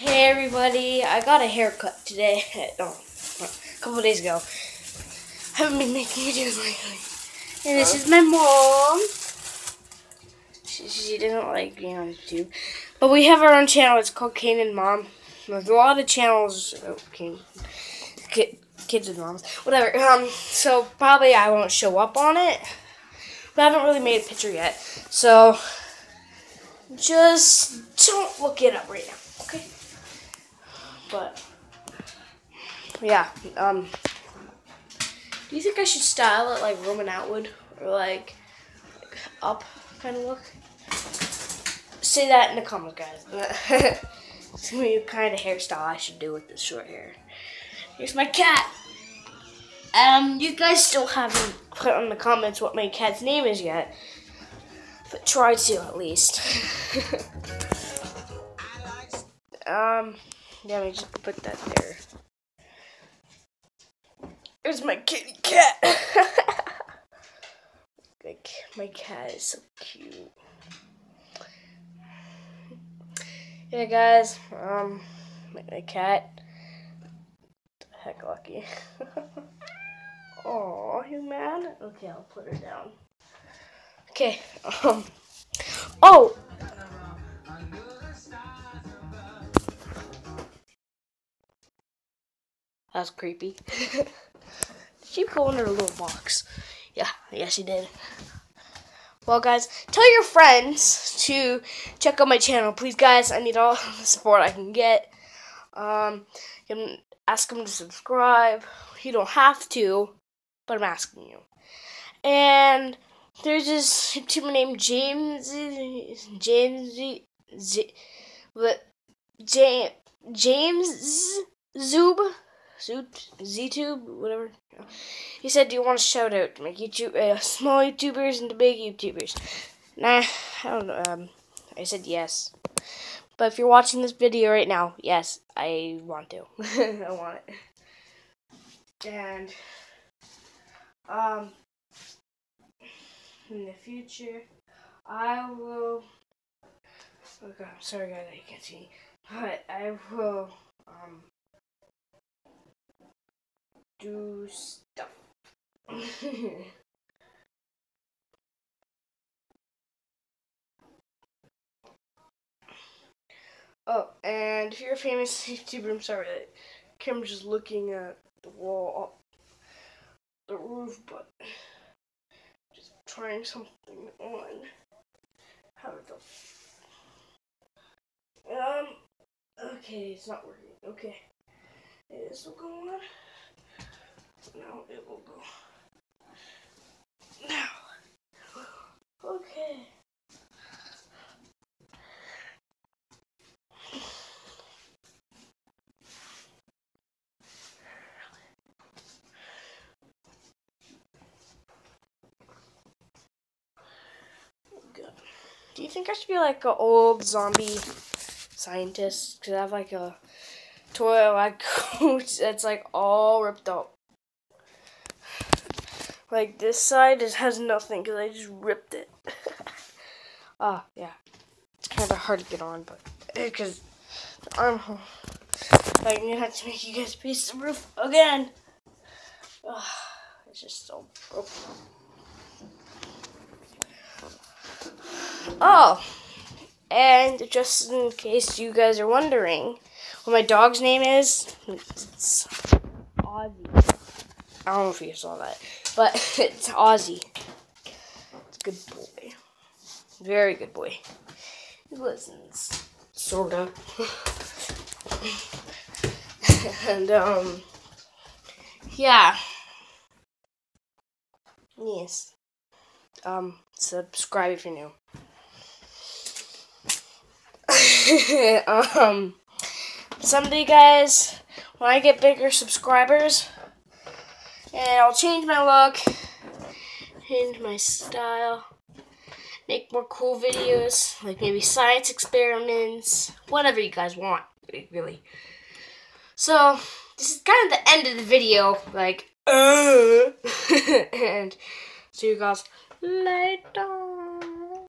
Hey everybody, I got a haircut today. No, a couple days ago. I haven't been making videos lately. And this is my mom. She, she doesn't like being on YouTube. But we have our own channel. It's called Kane and Mom. There's a lot of channels. Oh, Kane. Kid, kids and moms. Whatever. Um, so probably I won't show up on it. But I haven't really made a picture yet. So just don't look it up right now. Okay? But yeah, um do you think I should style it like Roman Atwood or like, like up kind of look? Say that in the comments, guys. Tell me what kind of hairstyle I should do with this short hair. Here's my cat. Um, you guys still haven't put in the comments what my cat's name is yet, but try to at least. um. Yeah, me just put that there. There's my kitty cat. like my cat is so cute. Yeah, guys. Um, my, my cat. Heck, lucky. Oh, you mad? Okay, I'll put her down. Okay. Um. Oh, That's creepy. did she go in her little box? Yeah, yeah, she did. Well, guys, tell your friends to check out my channel. Please, guys, I need all the support I can get. Um, ask them to subscribe. You don't have to, but I'm asking you. And there's this YouTuber named James, James, Z, James, James Zoob. Zoot, ZTube, whatever. He said, "Do you want a shout out to make YouTube uh, small YouTubers into big YouTubers?" Nah, I don't know. Um, I said yes. But if you're watching this video right now, yes, I want to. I want it. And um, in the future, I will. Oh God, I'm sorry, guys, I can't see. But I will um do stuff. oh, and if you're a famous YouTuber, I'm sorry camera's just looking at the wall the roof, but just trying something on. How go? Um, okay, it's not working. Okay, this will go on. Now it will go. Now. Okay. Do you think I should be like an old zombie scientist? Cause I have like a toy like coat that's like all ripped up. Like this side just has nothing because I just ripped it. Ah, oh, yeah. It's kind of hard to get on, but because the armhole. Like, I'm gonna have to make you guys piece the roof again. Oh, it's just so broken. Oh, and just in case you guys are wondering what my dog's name is, it's Ozzy. I don't know if you saw that. But it's Ozzy. It's a good boy. Very good boy. He listens. Sorta. and, um, yeah. Yes. Um, subscribe if you're new. um, someday, guys, when I get bigger subscribers, and I'll change my look, change my style, make more cool videos, like maybe science experiments, whatever you guys want, really. So, this is kind of the end of the video, like, uh, and see you guys later.